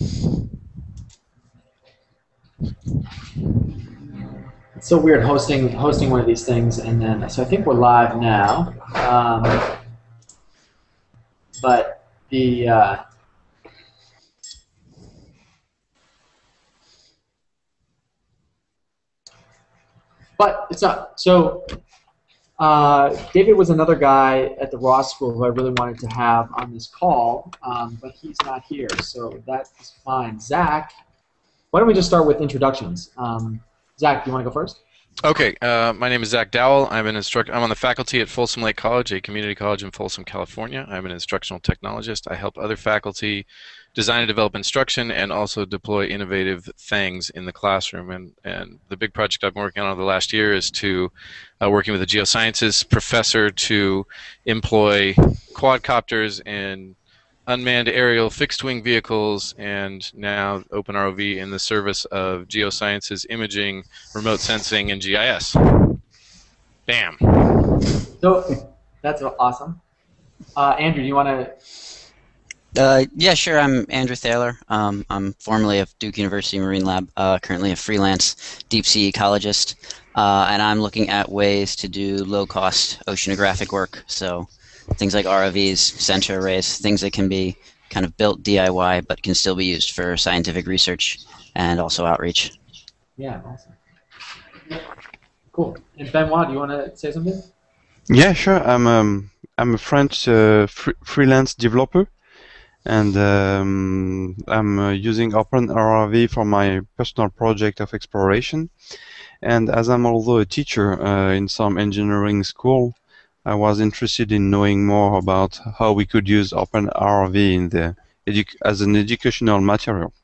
It's so weird hosting hosting one of these things, and then so I think we're live now. Um, but the uh, but it's not so. Uh, David was another guy at the Ross School who I really wanted to have on this call, um, but he's not here, so that is fine. Zach, why don't we just start with introductions? Um, Zach, do you want to go first? Okay, uh, my name is Zach Dowell. I'm an instructor. I'm on the faculty at Folsom Lake College, a community college in Folsom, California. I'm an instructional technologist. I help other faculty design and develop instruction and also deploy innovative things in the classroom. And, and the big project I've been working on over the last year is to uh, working with a geosciences professor to employ quadcopters and unmanned aerial fixed wing vehicles and now OpenROV in the service of geosciences, imaging, remote sensing, and GIS. Bam. So that's awesome. Uh, Andrew, do you want to uh, yeah, sure. I'm Andrew Thaler. Um, I'm formerly of Duke University Marine Lab, uh, currently a freelance deep sea ecologist, uh, and I'm looking at ways to do low-cost oceanographic work. So things like ROVs, sensor arrays, things that can be kind of built DIY but can still be used for scientific research and also outreach. Yeah, awesome. Cool. And Benoit, do you want to say something? Yeah, sure. I'm um, I'm a French uh, fr freelance developer and um, I'm uh, using OpenROV for my personal project of exploration. And as I'm also a teacher uh, in some engineering school, I was interested in knowing more about how we could use OpenROV in the as an educational material.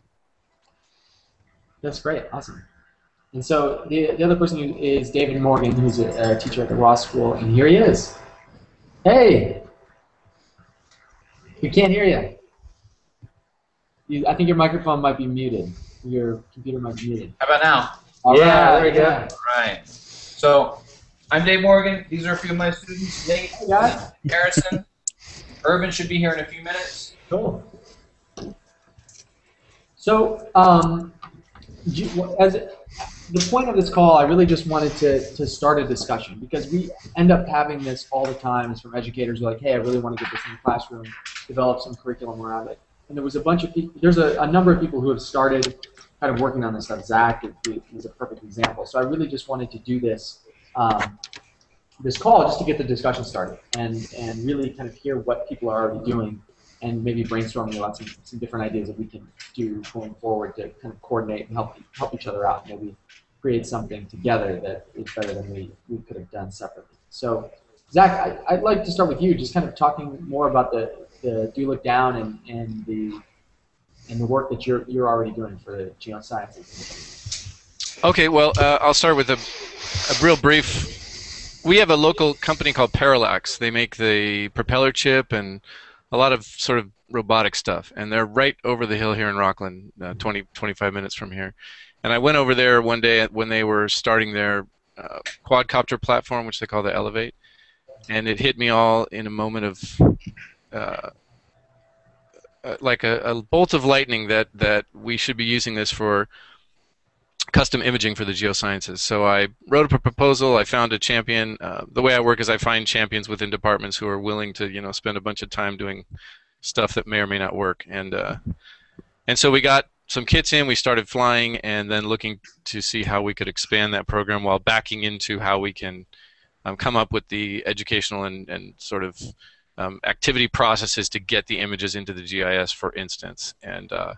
That's great, awesome. And so the, the other person is David Morgan, who's a, a teacher at the Ross School, and here he is. Hey! We can't hear you. You, I think your microphone might be muted. Your computer might be muted. How about now? All yeah, right, there we yeah. go. All right. So, I'm Dave Morgan. These are a few of my students. Nate, Yeah. Harrison. Irvin should be here in a few minutes. Cool. So, um, as the point of this call, I really just wanted to, to start a discussion because we end up having this all the time. Is from educators who are like, "Hey, I really want to get this in the classroom, develop some curriculum around it." And there was a bunch of people. There's a, a number of people who have started kind of working on this stuff. Zach is, a perfect example. So I really just wanted to do this um, this call just to get the discussion started and and really kind of hear what people are already doing and maybe brainstorming about some, some different ideas that we can do going forward to kind of coordinate and help help each other out. Maybe create something together that is better than we, we could have done separately. So, Zach, I, would like to start with you, just kind of talking more about the, the Do Look Down and, and the and the work that you're you're already doing for the geosciences. Okay, well, uh, I'll start with a, a real brief. We have a local company called Parallax. They make the propeller chip and a lot of sort of robotic stuff, and they're right over the hill here in Rocklin, uh, 20, 25 minutes from here. And I went over there one day when they were starting their uh, quadcopter platform, which they call the ELEV-8, and it hit me all in a moment of uh, uh, like a, a, bolt of lightning that that we should be using this for custom imaging for the geosciences. So I wrote a proposal. I found a champion. Uh, the way I work is I find champions within departments who are willing to you know spend a bunch of time doing stuff that may or may not work. And uh, and so we got some kits in. We started flying, and then looking to see how we could expand that program while backing into how we can um, come up with the educational and, and sort of um, activity processes to get the images into the GIS, for instance. And uh,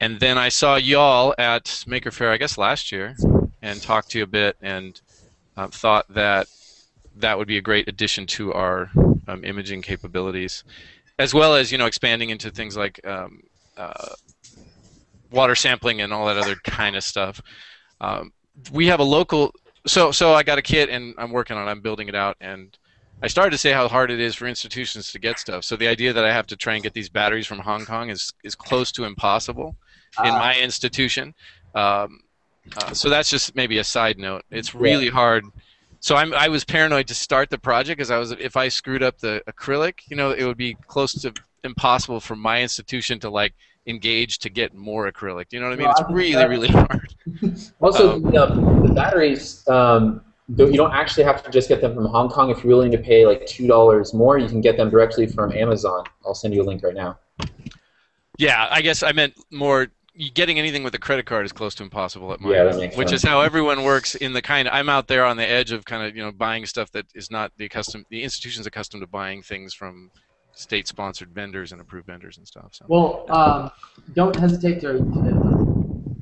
and then I saw y'all at Maker Faire, I guess last year, and talked to you a bit, and uh, thought that that would be a great addition to our um, imaging capabilities, as well as you know expanding into things like um, uh, water sampling and all that other kind of stuff. Um, we have a local, so so I got a kit and I'm working on it. I'm building it out and I started to say how hard it is for institutions to get stuff. So the idea that I have to try and get these batteries from Hong Kong is is close to impossible in Ah. my institution. Um, uh, so that's just maybe a side note. It's really hard. So I'm I was paranoid to start the project because I was if I screwed up the acrylic, you know, it would be close to impossible for my institution to like engage to get more acrylic. You know what I mean? It's think really really hard. Also, Um, the, the batteries, um, you don't actually have to just get them from Hong Kong. If you're willing to pay like two dollars more, you can get them directly from Amazon. I'll send you a link right now. Yeah, I guess I meant more. Getting anything with a credit card is close to impossible at my Yeah, that makes which sense. is how everyone works in the kind. Of, I'm out there on the edge of kind of you know buying stuff that is not the accustomed. The institution's accustomed to buying things from state-sponsored vendors and approved vendors and stuff. So. Well, um, don't hesitate to, to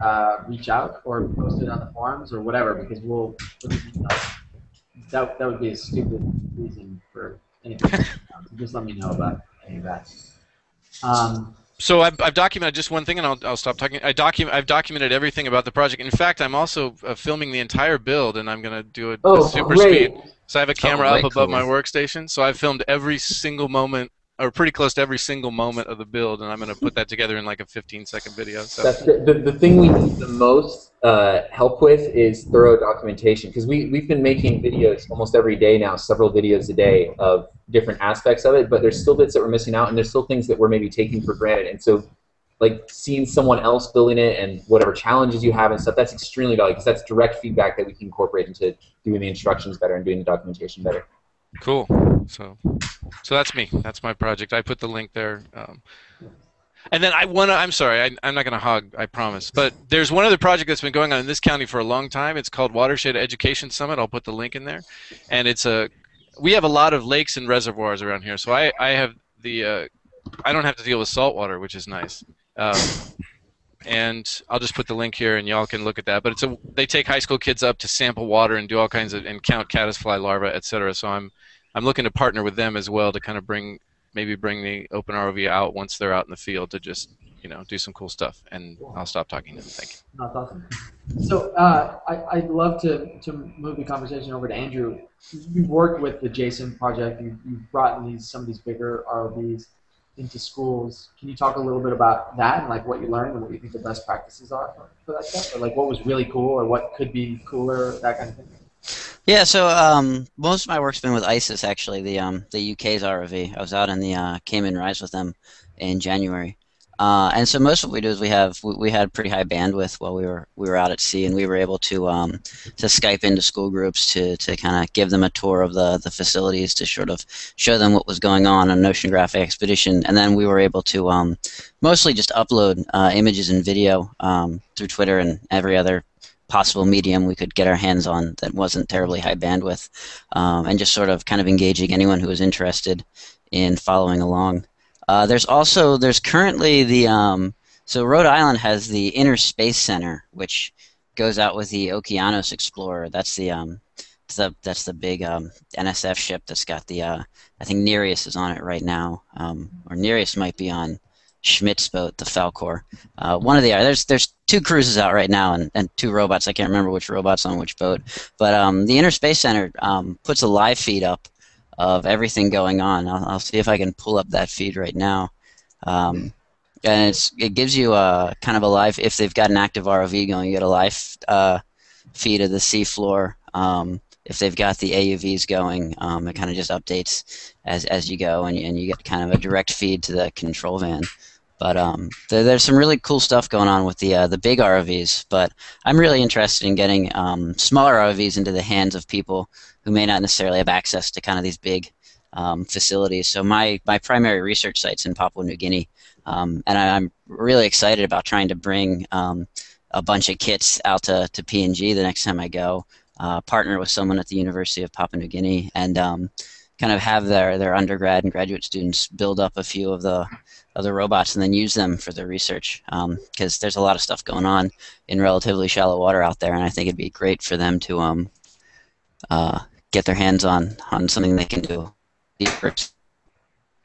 uh, reach out or post it on the forums or whatever because we'll. That, that would be a stupid reason for anything. so just let me know about any of that. Um, So I've, I've documented just one thing, and I'll, I'll stop talking. I document I've documented everything about the project. In fact, I'm also uh, filming the entire build, and I'm going to do it Oh, at super great! speed. So I have a camera way up above cool. my workstation. So I've filmed every single moment, or pretty close to every single moment of the build, and I'm going to put that together in like a 15 second video. So That's. The, the thing we need the most uh, help with is thorough documentation because we, we've been making videos almost every day now, several videos a day of different aspects of it, but there's still bits that we're missing out and there's still things that we're maybe taking for granted. And so, like seeing someone else building it and whatever challenges you have and stuff, that's extremely valuable because that's direct feedback that we can incorporate into doing the instructions better and doing the documentation better. Cool. So so that's me. That's my project. I put the link there. Um, and then I want to. I'm sorry. I, I'm not going to hog. I promise. But there's one other project that's been going on in this county for a long time. It's called Watershed Education Summit. I'll put the link in there. And it's a. We have a lot of lakes and reservoirs around here, so I I have the. Uh, I don't have to deal with salt water, which is nice. Um, and I'll just put the link here, and y'all can look at that. But it's a. They take high school kids up to sample water and do all kinds of and count caddisfly larvae, et cetera. So I'm I'm looking to partner with them as well to kind of bring maybe bring the open ROV out once they're out in the field to just you know do some cool stuff. And I'll stop talking now. Thank you. That's awesome. So uh, I, I'd love to, to move the conversation over to Andrew. You've worked with the Jason project. You've, you've brought in these some of these bigger ROVs into schools. Can you talk a little bit about that and like what you learned and what you think the best practices are for, for that stuff, or like what was really cool or what could be cooler, that kind of thing? Yeah, so um, most of my work's been with ISIS actually, the um, the UK's ROV. I was out in the uh, Cayman Rise with them in January, uh, and so most of what we do is we have we, we had pretty high bandwidth while we were we were out at sea, and we were able to um, to Skype into school groups to, to kind of give them a tour of the the facilities to sort of show them what was going on on an oceanographic expedition, and then we were able to um, mostly just upload uh, images and video um, through Twitter and every other possible medium we could get our hands on that wasn't terribly high bandwidth, um, and just sort of kind of engaging anyone who was interested in following along. Uh, there's also there's currently the um, so Rhode Island has the Inner Space Center, which goes out with the Okeanos Explorer. That's the um, that's the that's the big um, NSF ship that's got the uh, I think Nereus is on it right now, um, or Nereus might be on Schmidt's boat, the Falkor. Uh, one of the other. There's there's two cruises out right now and, and two robots. I can't remember which robots on which boat. But um, the Inner Space Center um, puts a live feed up of everything going on. I'll, I'll see if I can pull up that feed right now. Um, and it gives you a kind of a live if they've got an active ROV going, you get a live uh, feed of the seafloor. Um, if they've got the AUVs going, um, it kind of just updates as as you go, and, and you get kind of a direct feed to the control van. But um, there, there's some really cool stuff going on with the uh, the big ROVs. But I'm really interested in getting um, smaller ROVs into the hands of people who may not necessarily have access to kind of these big um, facilities. So my my primary research site's in Papua New Guinea, um, and I, I'm really excited about trying to bring um, a bunch of kits out to, to PNG the next time I go. Uh, partner with someone at the University of Papua New Guinea and um, kind of have their, their undergrad and graduate students build up a few of the of the robots and then use them for their research because there's a lot of stuff going on in relatively shallow water out there and I think it'd be great for them to um, uh, get their hands on on something they can do.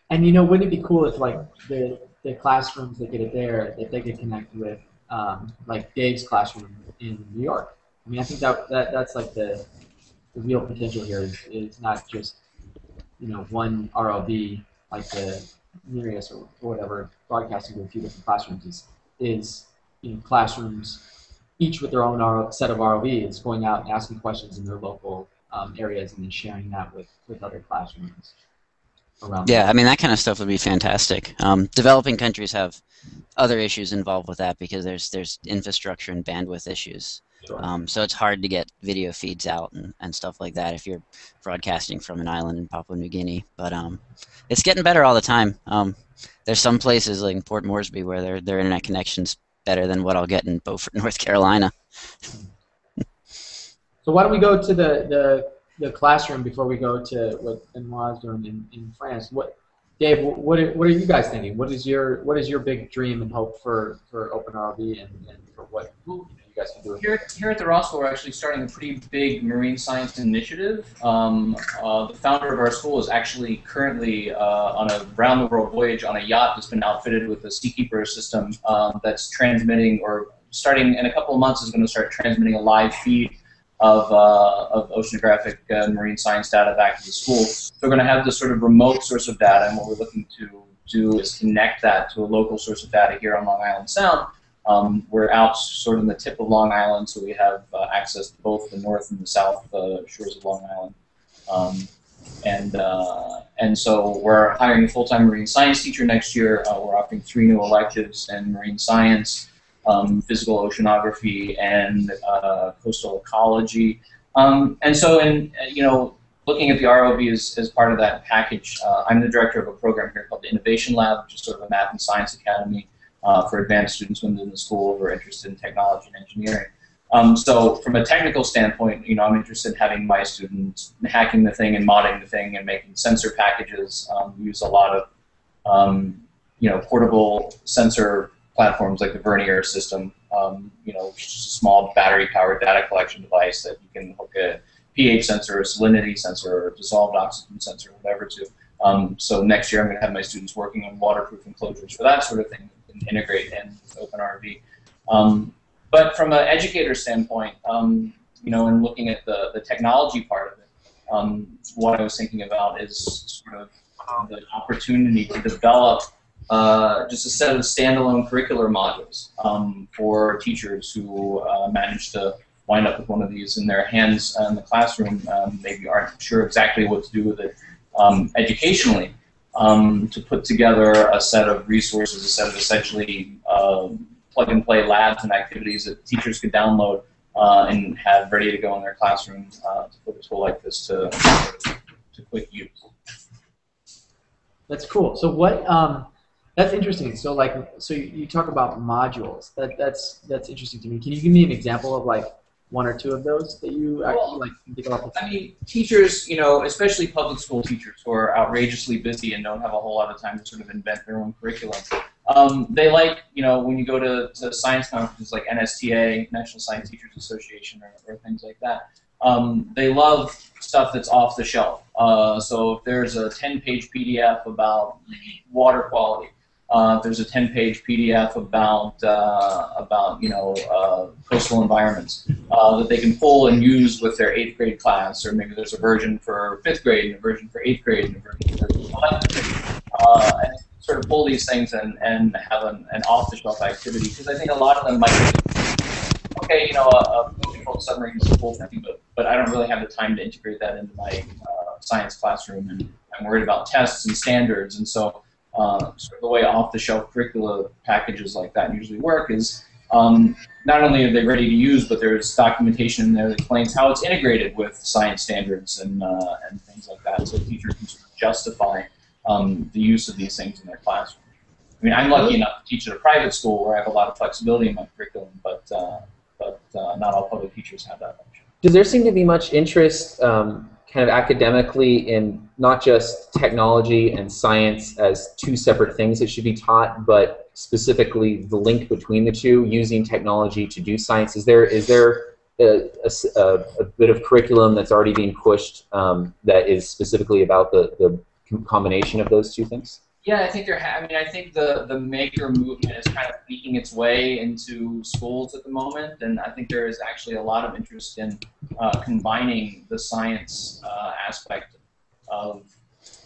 And you know, wouldn't it be cool if like the the classrooms that get it there, if they could connect with um, like Dave's classroom in New York? I mean, I think that, that that's like the the real potential here is, is not just you know one ROV like the Nereus or whatever broadcasting to a few different classrooms is is you know classrooms each with their own set of ROVs going out and asking questions in their local um, areas and then sharing that with, with other classrooms. around. Yeah, I mean that kind of stuff would be fantastic. Um, developing countries have other issues involved with that because there's there's infrastructure and bandwidth issues. Sure. Um, so it's hard to get video feeds out and, and stuff like that if you're broadcasting from an island in Papua New Guinea. But um, it's getting better all the time. Um, there's some places like Port Moresby where their their internet connection's better than what I'll get in Beaufort, North Carolina. So why don't we go to the, the, the classroom before we go to what Benoit is doing in, in France? What, Dave, what are, what are you guys thinking? What is your what is your big dream and hope for, for OpenROV and, and for what you, know, guys can do? Here, here at the School, we're actually starting a pretty big marine science initiative. Um, uh, the founder of our school is actually currently uh, on a round the world voyage on a yacht that's been outfitted with a Seakeeper system um, that's transmitting, or starting in a couple of months, is going to start transmitting a live feed of, uh, of oceanographic uh, marine science data back to the school. So we're going to have this sort of remote source of data, and what we're looking to do is connect that to a local source of data here on Long Island Sound. Um, we're out sort of in the tip of Long Island, so we have uh, access to both the north and the south uh, shores of Long Island. Um, and uh, and so we're hiring a full-time marine science teacher next year. Uh, we're offering three new electives in marine science, um, physical oceanography, and uh, coastal ecology. Um, and so, in uh, you know, looking at the ROV as, as part of that package, I'm the director of a program here called the Innovation Lab, which is sort of a math and science academy uh, for advanced students within the school who are interested in technology and engineering. Um, so from a technical standpoint, you know, I'm interested in having my students hacking the thing and modding the thing and making sensor packages. Um, we use a lot of, um, you know, portable sensor platforms like the Vernier system. Um, you know, which is a small battery-powered data collection device that you can hook a pH sensor, a salinity sensor, or dissolved oxygen sensor, whatever to. Um, so next year, I'm going to have my students working on waterproof enclosures for that sort of thing integrate in with OpenROV. Um, but from an educator standpoint, um, you know, and looking at the, the technology part of it, um, what I was thinking about is sort of the opportunity to develop uh, just a set of standalone curricular modules um, for teachers who uh, manage to wind up with one of these in their hands uh, in the classroom, um, maybe aren't sure exactly what to do with it um, educationally, um, to put together a set of resources, a set of essentially um, plug and play labs and activities that teachers could download uh, and have ready to go in their classroom uh, to put a tool like this to, to quick use. That's cool. So what? Um, that's interesting. So like, so you, you talk about modules. That that's that's interesting to me. Can you give me an example of like one or two of those that you actually Well, like of? I mean, teachers, you know, especially public school teachers who are outrageously busy and don't have a whole lot of time to sort of invent their own curriculum. Um, they like, you know, when you go to, to science conferences like NSTA, National Science Teachers Association, or, or things like that. Um, they love stuff that's off the shelf. Uh, so if there's a 10-page PDF about water quality, uh, there's a 10-page PDF about uh, about you know uh, coastal environments uh, that they can pull and use with their eighth grade class, or maybe there's a version for fifth grade and a version for eighth grade and a version for eleventh grade, uh, and sort of pull these things and, and have an, an off-the-shelf activity because I think a lot of them might be okay, you know, a, a controlled submarine is a cool thing, but but I don't really have the time to integrate that into my uh, science classroom, and I'm worried about tests and standards, and so uh, sort of the way off-the-shelf curricula packages like that usually work is um, not only are they ready to use, but there's documentation in there that explains how it's integrated with science standards and uh, and things like that, so teachers can sort of justify um, the use of these things in their classroom. I mean, I'm lucky enough to teach at a private school where I have a lot of flexibility in my curriculum, but uh, but uh, not all public teachers have that function. Does there seem to be much interest, um, kind of academically, in not just technology and science as two separate things that should be taught, but specifically the link between the two, using technology to do science? Is there is there a, a, a bit of curriculum that's already being pushed um, that is specifically about the, the combination of those two things? Yeah, I think there. Ha- I mean, I think the the maker movement is kind of making its way into schools at the moment, and I think there is actually a lot of interest in uh, combining the science uh, aspect of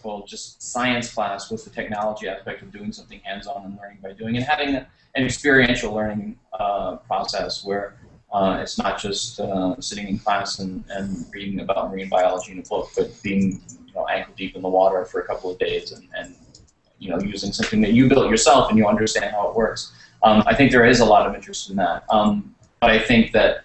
well, just science class with the technology aspect of doing something hands-on and learning by doing, and having an experiential learning uh, process where uh, it's not just uh, sitting in class and, and reading about marine biology in a book, but being you know ankle deep in the water for a couple of days and, and you know using something that you built yourself and you understand how it works. Um, I think there is a lot of interest in that, um, but I think that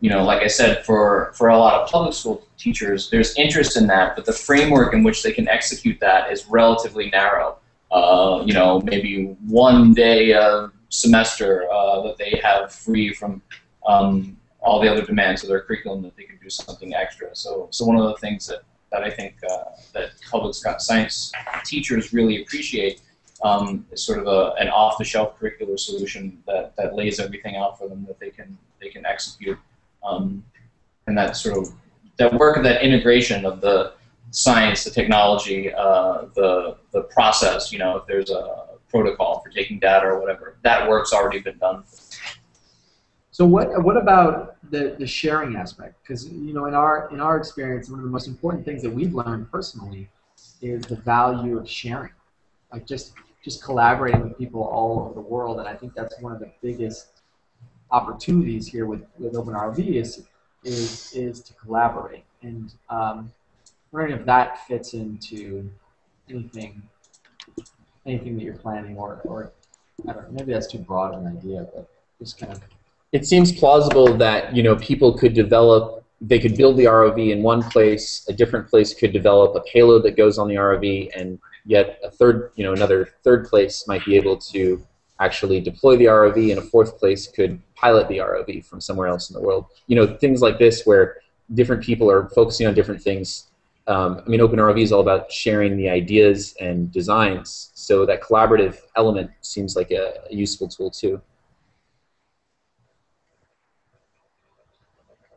you know, like I said, for for a lot of public school teachers, there's interest in that, but the framework in which they can execute that is relatively narrow. Uh, you know, maybe one day a semester uh, that they have free from um, all the other demands of their curriculum that they can do something extra. So, so one of the things that, that I think uh, that public science teachers really appreciate um, is sort of a, an off-the-shelf curricular solution that, that lays everything out for them that they can they can execute, um, and that sort of that work of that integration of the science, the technology, uh, the the process. You know, if there's a protocol for taking data or whatever, that work's already been done. So what what about the, the sharing aspect? Because you know, in our in our experience, one of the most important things that we've learned personally is the value of sharing, like just just collaborating with people all over the world. And I think that's one of the biggest opportunities here with with OpenROV is is is to collaborate. And um, wondering if that fits into anything anything that you're planning, or, or I don't know, maybe that's too broad of an idea, but just kind of. It seems plausible that you know people could develop, they could build the ROV in one place, a different place could develop a payload that goes on the ROV, and yet a third, you know, another third place might be able to actually deploy the ROV, and a fourth place could pilot the ROV from somewhere else in the world. You know, things like this where different people are focusing on different things um, I mean, Open OpenROV is all about sharing the ideas and designs, so that collaborative element seems like a, a useful tool too.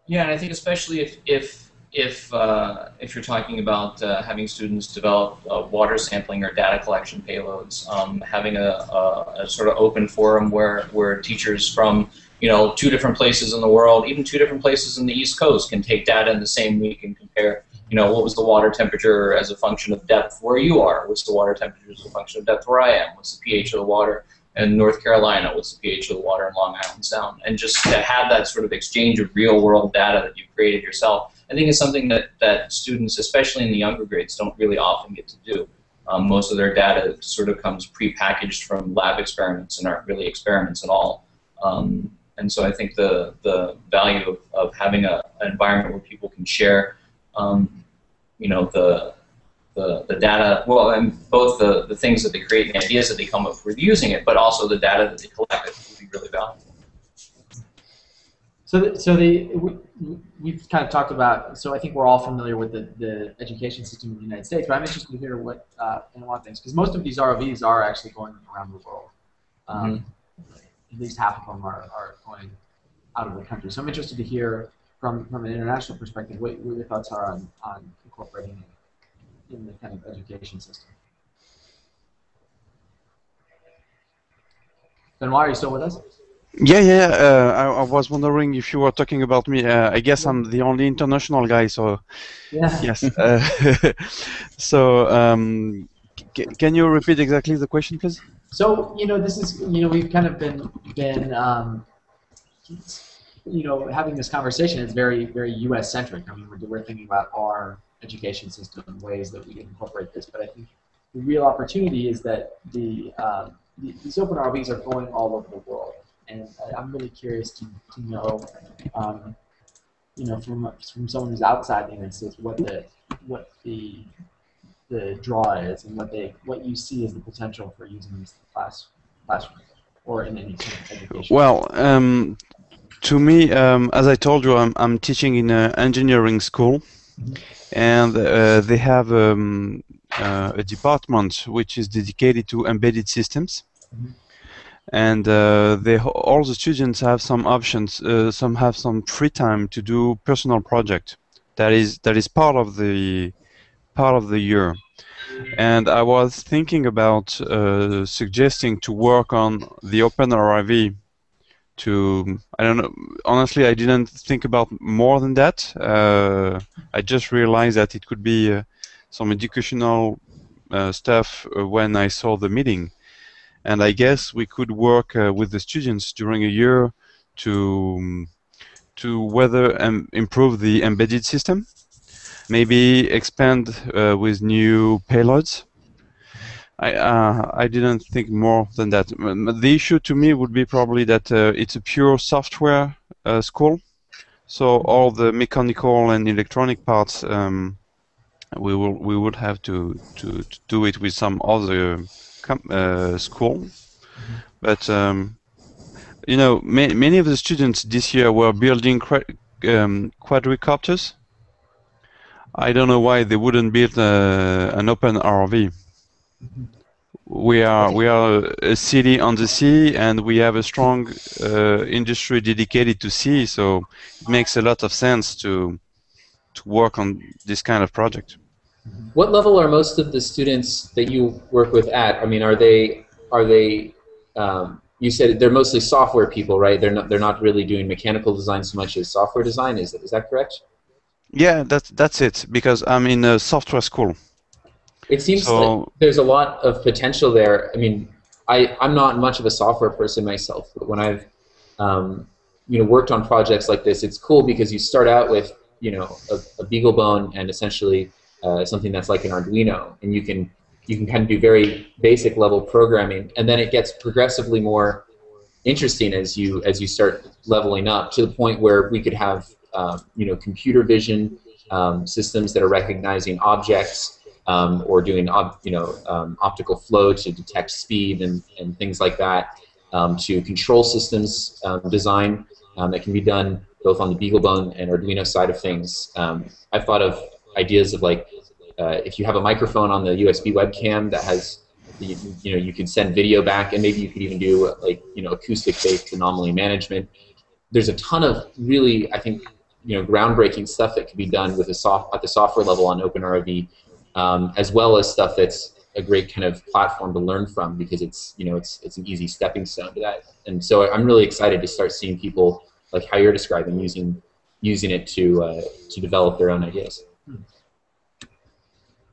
Yeah, and I think especially if if if uh, if you're talking about uh, having students develop uh, water sampling or data collection payloads, um, having a, a, a, sort of open forum where where teachers from you know two different places in the world, even two different places in the East Coast, can take data in the same week and compare you know, what was the water temperature as a function of depth where you are? What's the water temperature as a function of depth where I am? What's the pH of the water in North Carolina? What's the pH of the water in Long Island Sound? And just to have that sort of exchange of real world data that you've created yourself, I think is something that, that students, especially in the younger grades, don't really often get to do. Um, most of their data sort of comes pre-packaged from lab experiments and aren't really experiments at all. Um, and so I think the, the value of, of having a, an environment where people can share um, you know, the, the, the data, well, and both the, the things that they create and the ideas that they come up with using it, but also the data that they collect would be really valuable. So, the, so the we, have kind of talked about. So I think we're all familiar with the, the education system in the United States, but I'm interested to hear what uh, lot of things because most of these ROVs are actually going around the world. Um, mm -hmm. At least half of them are, are going out of the country. So I'm interested to hear from, from an international perspective, what, what your thoughts are on, on incorporating it in the kind of education system. Benoit, are you still with us? Yeah, yeah. Uh, I, I, was wondering if you were talking about me. Uh, I guess I'm the only international guy, so yeah. yes. Uh, so, um, can you repeat exactly the question, please? So, you know, this is you know we've kind of been been um, you know, having this conversation It's very, very U.S. centric. I mean, we're, we're thinking about our education system and ways that we can incorporate this. But I think the real opportunity is that the, um, the these open ROVs are going all over the world, and I, am really curious to, to know, um, you know, from from someone who's outside the United States, what the what the the draw is and what they what you see as the potential for using these class classrooms or in any kind of education. Well, um, to me, um, as I told you, I'm, I'm teaching in an engineering school, and uh, they have um, uh, a department which is dedicated to embedded systems. And uh, they all the students have some options. Uh, some have some free time to do personal project. That is that is part of the part of the year. And I was thinking about uh, suggesting to work on the OpenROV to I don't know. Honestly, I didn't think about more than that. Uh, I just realized that it could be uh, some educational uh, stuff uh, when I saw the meeting, and I guess we could work uh, with the students during a year to to whether um, improve the embedded system. maybe expand uh, with new payloads. I uh, I didn't think more than that. The issue to me would be probably that uh, it's a pure software uh, school, so all the mechanical and electronic parts um, we will we would have to, to, to do it with some other com- uh, school, but um, you know ma- many of the students this year were building cra- um, quadricopters. I don't know why they wouldn't build uh, an open ROV. We are we are a city on the sea, and we have a strong uh, industry dedicated to sea. So it makes a lot of sense to to work on this kind of project. What level are most of the students that you work with at? I mean, are they are they? Um, you said they're mostly software people, right? They're not they're not really doing mechanical design so much as software design. Is is that correct? Yeah, that's that's it. Because I'm in a software school. It seems So- like there's a lot of potential there. I mean, I, I'm not much of a software person myself, but when I've um, you know worked on projects like this, it's cool because you start out with you know a, a BeagleBone and essentially uh, something that's like an Arduino, and you can you can kind of do very basic level programming, and then it gets progressively more interesting as you as you start leveling up to the point where we could have um, you know computer vision um, systems that are recognizing objects um, or doing ob- you know um, optical flow to detect speed and, and things like that um, to control systems um, design um, that can be done both on the BeagleBone and Arduino side of things. I've thought of ideas of like uh, if you have a microphone on the USB webcam that has you, you know you could send video back and maybe you could even do like you know acoustic based anomaly management there's a ton of really i think you know groundbreaking stuff that could be done with a soft at the software level on OpenROV um, as well as stuff that's a great kind of platform to learn from because it's you know it's it's an easy stepping stone to that and so i'm really excited to start seeing people like how you're describing using using it to uh, to develop their own ideas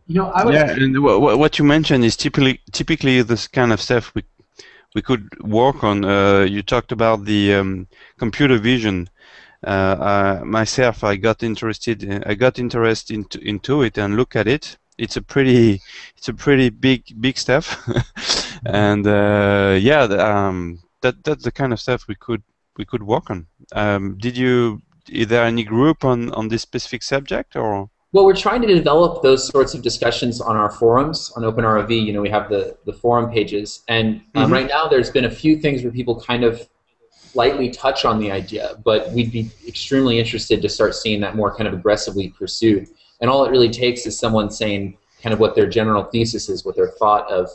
You know, I would. Yeah, and wha- wha- what you mentioned is typically typically this kind of stuff we we could work on. Uh, you talked about the um, computer vision. Uh, uh, myself, I got interested. In, I got interested into into it and look at it. It's a pretty it's a pretty big big step, and uh, yeah, the, um, that that's the kind of stuff we could we could work on. Um, did you? Is there any group on on this specific subject or? Well, we're trying to develop those sorts of discussions on our forums on OpenROV. You know, we have the, the forum pages, and um, Mhm. right now there's been a few things where people kind of lightly touch on the idea, but we'd be extremely interested to start seeing that more kind of aggressively pursued. And all it really takes is someone saying kind of what their general thesis is, what their thought of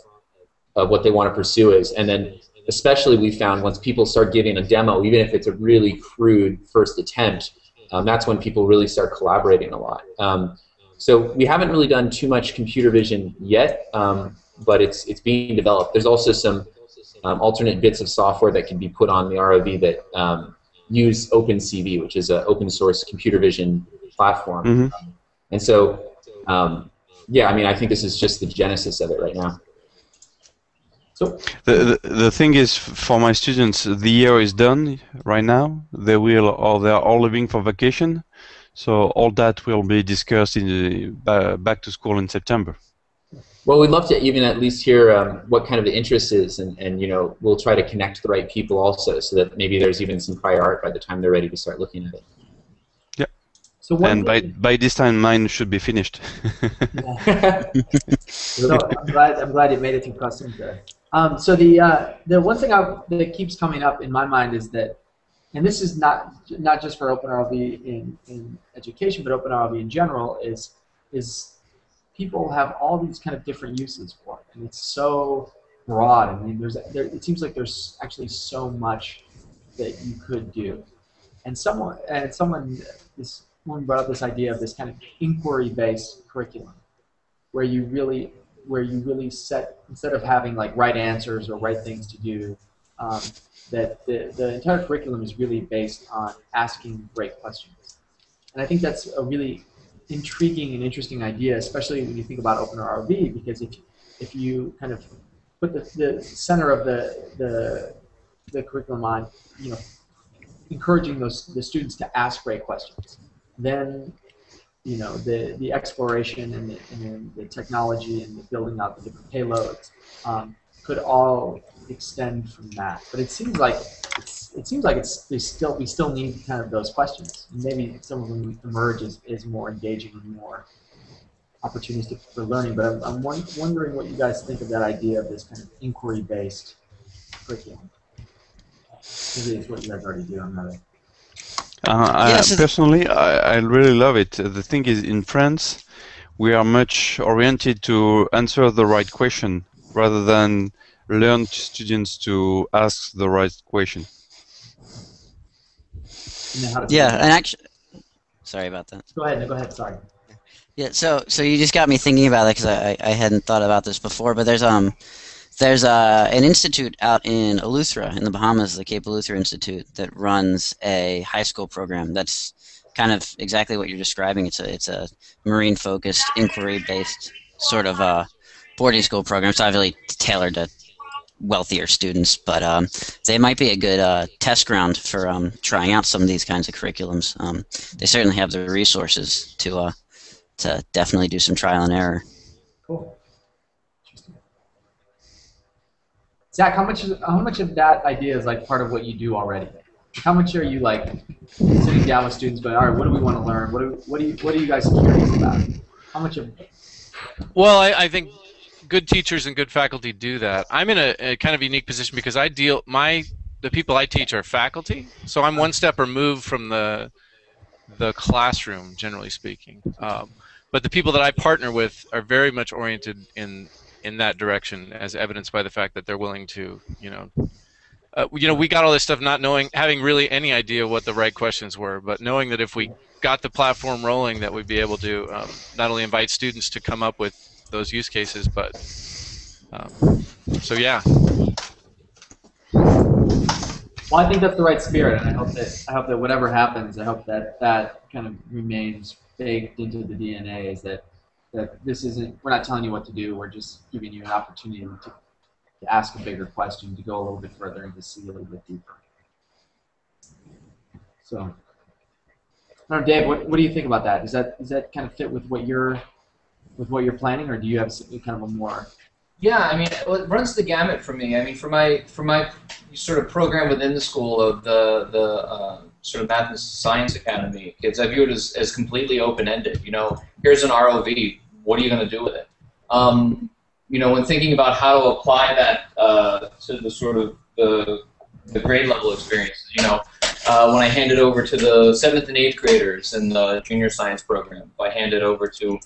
of what they want to pursue is, and then especially we found once people start giving a demo, even if it's a really crude first attempt, um, that's when people really start collaborating a lot. Um, so we haven't really done too much computer vision yet, um, but it's it's being developed. There's also some um, alternate bits of software that can be put on the ROV that um, use OpenCV, which is an open source computer vision platform. Mhm. And so, um, yeah, I mean, I think this is just the genesis of it right now. So The, the the thing is, for my students, the year is done right now. They will, or they are all leaving for vacation, so all that will be discussed in the ba- back to school in September. Well, we'd love to even at least hear um, what kind of the interest is, and, and you know, we'll try to connect the right people also, so that maybe there's even some prior art by the time they're ready to start looking at it. So and by by this time, mine should be finished. so I'm glad I'm glad it made it customs there. Um, so the uh, the one thing I, that keeps coming up in my mind is that, and this is not not just for OpenROV in, in education, but OpenROV in general is is people have all these kind of different uses for it, and it's so broad. I mean, there's there, it seems like there's actually so much that you could do, and someone and someone this brought up this idea of this kind of inquiry-based curriculum where you really where you really set instead of having like right answers or right things to do um, that the, the entire curriculum is really based on asking great questions. And i think that's a really intriguing and interesting idea especially when you think about OpenROV because if, if you kind of put the, the center of the, the, the curriculum on you know encouraging those the students to ask great questions then you know, the, the exploration and the, and the technology and the building out the different payloads um, could all extend from that. But it seems like it seems like it's still we still need kind of those questions. Maybe some of them emerge as, as more engaging and more opportunities to, for learning. But I'm, I'm wondering what you guys think of that idea of this kind of inquiry-based curriculum. Maybe it's what you guys already do. I'm not. A, Uh, I, Yes, it- personally, I, I really love it. Uh, The thing is, in France, we are much oriented to answer the right question rather than learn students to ask the right question. you know how to Yeah, and actually, sorry about that. Go ahead. Go ahead. Sorry. Yeah, so so you just got me thinking about it because I, I hadn't thought about this before. But there's um there's uh, an institute out in Eleuthera in the Bahamas, the Cape Eleuthera Institute, that runs a high school program that's kind of exactly what you're describing. It's a it's a marine focused, inquiry based sort of uh, boarding school program. It's obviously tailored to wealthier students, but um, they might be a good uh, test ground for um, trying out some of these kinds of curriculums. Um, they certainly have the resources to uh, to definitely do some trial and error. Cool. Interesting. Zach, how much of, how much of that idea is like part of what you do already? How much are you like sitting down with students going, all right, what do we want to learn? What do what do you what are you guys curious about? How much of Well, I, I think good teachers and good faculty do that. I'm in a, a kind of unique position because I deal my the people I teach are faculty, so I'm one step removed from the the classroom, generally speaking. Um, but the people that I partner with are very much oriented in in that direction, as evidenced by the fact that they're willing to, you know, uh, you know, we got all this stuff not knowing, having really any idea what the right questions were, but knowing that if we got the platform rolling, that we'd be able to um, not only invite students to come up with those use cases, but um, so yeah. Well, I think that's the right spirit, and I hope that I hope that whatever happens, I hope that that kind of remains baked into the DNA. Is that that this isn't we're not telling you what to do. We're just giving you an opportunity to, to ask a bigger question, to go a little bit further, and to see a little bit deeper. So, I don't know, Dave, what, what do you think about that? Does that kind of fit with what you're with what you're planning, or do you have kind of a more Yeah, I mean, it runs the gamut for me. I mean, for my for my sort of program within the school of the the uh, sort of math and science academy kids, I view it as, as completely open ended. You know, here's an ROV. What are you going to do with it? Um, you know, when thinking about how to apply that uh, to the sort of the the grade level experiences, you know, uh, when I hand it over to the seventh and eighth graders in the junior science program, if I hand it over to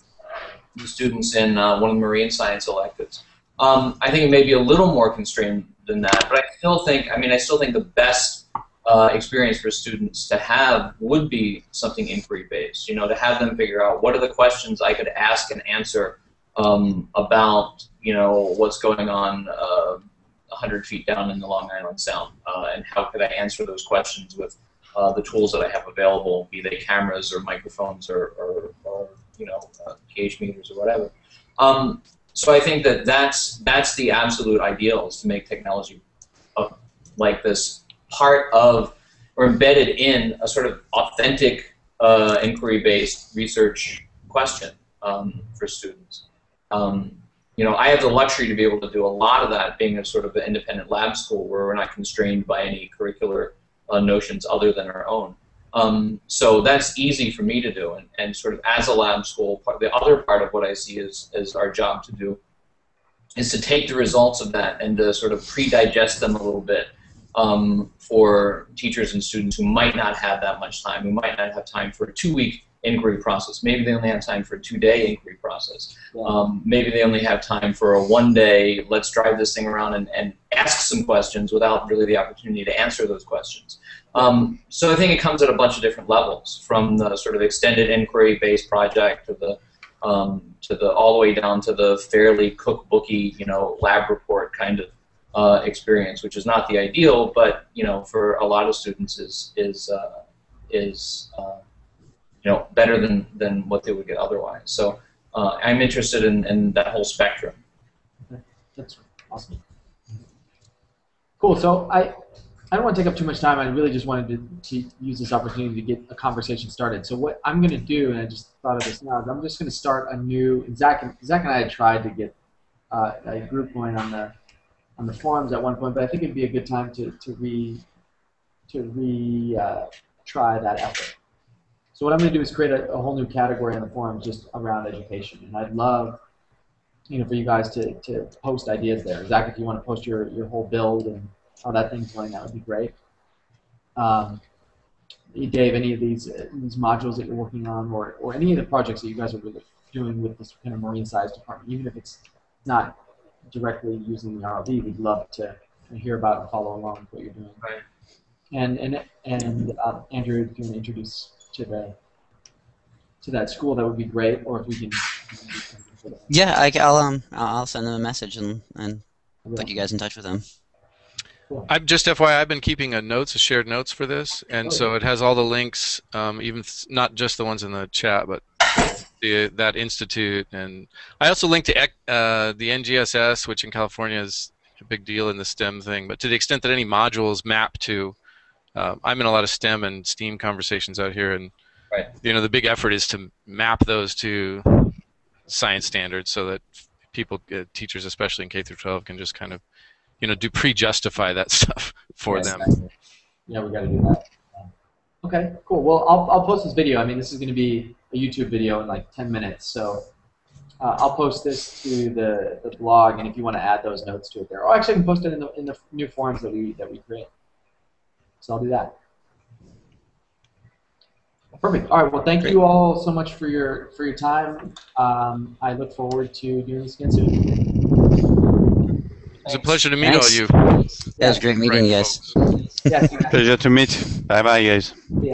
the students in uh, one of the marine science electives. Um, I think it may be a little more constrained than that, but I still think, I mean, I still think the best uh, experience for students to have would be something inquiry based. You know, to have them figure out what are the questions I could ask and answer um, about, you know, what's going on uh, 100 feet down in the Long Island Sound, uh, and how could I answer those questions with uh, the tools that I have available, be they cameras or microphones or, or, or you know, uh, pH meters or whatever. Um, so I think that that's that's the absolute ideal is to make technology uh, like this part of or embedded in a sort of authentic uh, inquiry-based research question um, for students. Um, you know, I have the luxury to be able to do a lot of that being a sort of an independent lab school where we're not constrained by any curricular uh, notions other than our own. Um, so that's easy for me to do, and, and sort of as a lab school, part, the other part of what I see is, is our job to do is to take the results of that and to sort of pre-digest them a little bit um, for teachers and students who might not have that much time, who might not have time for a two-week inquiry process. Maybe they only have time for a two-day inquiry process. Um, maybe they only have time for a one-day, let's drive this thing around and, and ask some questions without really the opportunity to answer those questions. Um, so I think it comes at a bunch of different levels, from the sort of extended inquiry-based project to the um, to the all the way down to the fairly cookbooky, you know, lab report kind of uh, experience, which is not the ideal, but you know, for a lot of students is is uh, is uh, you know better than than what they would get otherwise. So uh, I'm interested in, in that whole spectrum. That's awesome. Cool. So I, I don't want to take up too much time. I really just wanted to, to use this opportunity to get a conversation started. So what I'm going to do, and I just thought of this now, is I'm just going to start a new. Zach and Zach and I had tried to get uh, a group going on the on the forums at one point, but I think it'd be a good time to to re to re uh, try that effort. So what I'm going to do is create a, a whole new category on the forums just around education, and I'd love you know for you guys to, to post ideas there. Zach, if you want to post your, your whole build and how that thing's going, that would be great. Um, Dave, any of these uh, these modules that you're working on, or, or any of the projects that you guys are really doing with this kind of marine science department, even if it's not directly using the ROV, we'd love to hear about and follow along with what you're doing. Right. And and and uh, Andrew, if you want to introduce to the to that school, that would be great. Or if we can. Yeah, I, will um, I'll send them a message and, and put you guys in touch with them. I'm just FYI. I've been keeping a notes, a shared notes for this, and Oh, so it has all the links, um, even th- not just the ones in the chat, but the that institute, and I also linked to uh, the NGSS, which in California is a big deal in the STEM thing. But to the extent that any modules map to, um, I'm in a lot of STEM and STEAM conversations out here, and Right. you know the big effort is to map those to science standards so that people, uh, teachers especially in K through 12, can just kind of you know do pre-justify that stuff for Yes, them. exactly. Yeah, we got to do that. Okay, cool. Well, I'll, I'll post this video. I mean, this is going to be a YouTube video in like 10 minutes, so uh, I'll post this to the, the blog, and if you want to add those notes to it there, or actually, I can post it in the in the new forums that we that we create. So I'll do that. Perfect. All right. Well, thank you all so much for your for your time. Um, I look forward to doing this again soon. It's a pleasure to meet Thanks. all you. It was great meeting you guys. folks. Yes. Pleasure to meet. Bye bye, guys. Yeah.